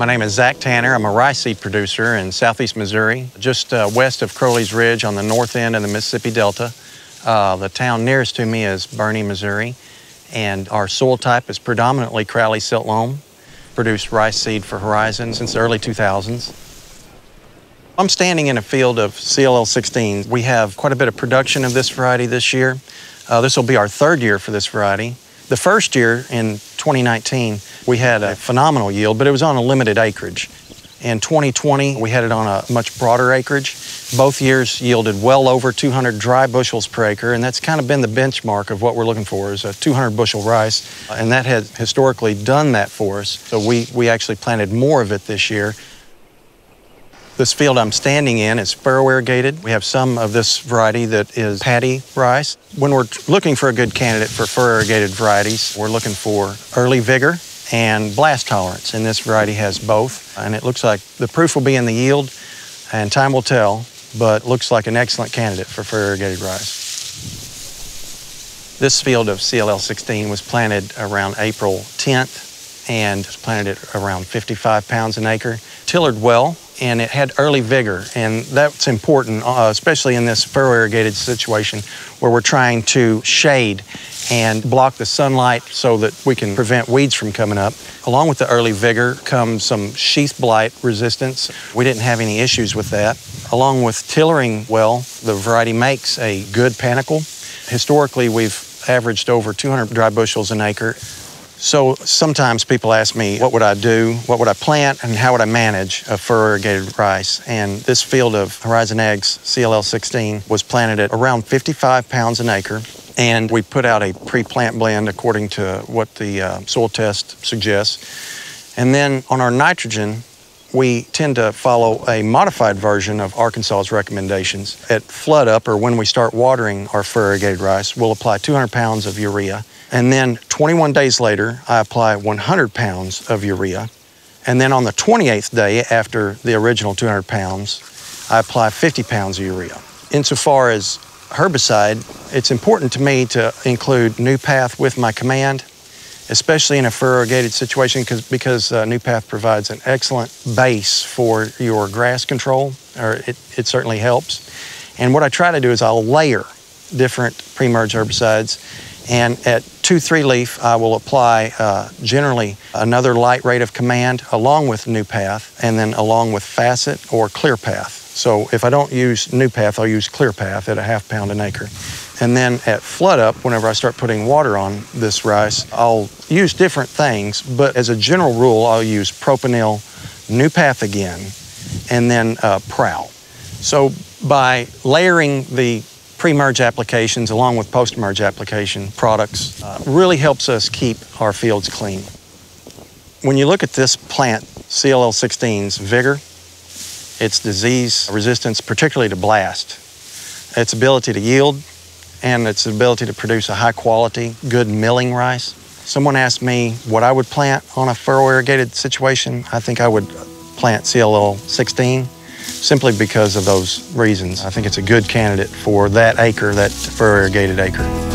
My name is Zack Tanner. I'm a rice seed producer in southeast Missouri, just uh, west of Crowley's Ridge on the north end of the Mississippi Delta. Uh, the town nearest to me is Bernie, Missouri, and our soil type is predominantly Crowley silt loam. Produced rice seed for Horizon since the early 2000s. I'm standing in a field of CLL 16. We have quite a bit of production of this variety this year. Uh, this will be our third year for this variety. The first year in 2019, we had a phenomenal yield, but it was on a limited acreage. In 2020, we had it on a much broader acreage. Both years yielded well over 200 dry bushels per acre, and that's kind of been the benchmark of what we're looking for is a 200 bushel rice, and that had historically done that for us. So we, we actually planted more of it this year. This field I'm standing in is furrow irrigated. We have some of this variety that is paddy rice. When we're looking for a good candidate for furrow irrigated varieties, we're looking for early vigor and blast tolerance, and this variety has both. And it looks like the proof will be in the yield, and time will tell, but looks like an excellent candidate for furrow irrigated rice. This field of CLL16 was planted around April 10th and planted at around 55 pounds an acre. Tillered well, and it had early vigor, and that's important, uh, especially in this furrow irrigated situation where we're trying to shade and block the sunlight so that we can prevent weeds from coming up. Along with the early vigor comes some sheath blight resistance. We didn't have any issues with that. Along with tillering well, the variety makes a good panicle. Historically, we've averaged over 200 dry bushels an acre so sometimes people ask me, what would I do? What would I plant? And how would I manage a furrow irrigated rice? And this field of Horizon Ag's CLL 16 was planted at around 55 pounds an acre. And we put out a pre-plant blend according to what the uh, soil test suggests. And then on our nitrogen, we tend to follow a modified version of Arkansas's recommendations. At flood up, or when we start watering our furrow irrigated rice, we'll apply 200 pounds of urea and then 21 days later, I apply 100 pounds of urea. And then on the 28th day after the original 200 pounds, I apply 50 pounds of urea. Insofar as herbicide, it's important to me to include NewPath with my command, especially in a furrow-irrigated situation because uh, NewPath provides an excellent base for your grass control, or it, it certainly helps. And what I try to do is I'll layer different pre-merge herbicides and at 2-3 leaf, I will apply uh, generally another light rate of command along with NewPath and then along with Facet or ClearPath. So if I don't use NewPath, I'll use ClearPath at a half pound an acre. And then at flood up, whenever I start putting water on this rice, I'll use different things, but as a general rule, I'll use propanil, NewPath again, and then uh, Prowl. So by layering the pre-merge applications along with post-merge application products uh, really helps us keep our fields clean. When you look at this plant, CLL16's vigor, its disease resistance, particularly to blast, its ability to yield, and its ability to produce a high quality, good milling rice. Someone asked me what I would plant on a furrow irrigated situation. I think I would plant CLL 16 simply because of those reasons. I think it's a good candidate for that acre, that furrow irrigated acre.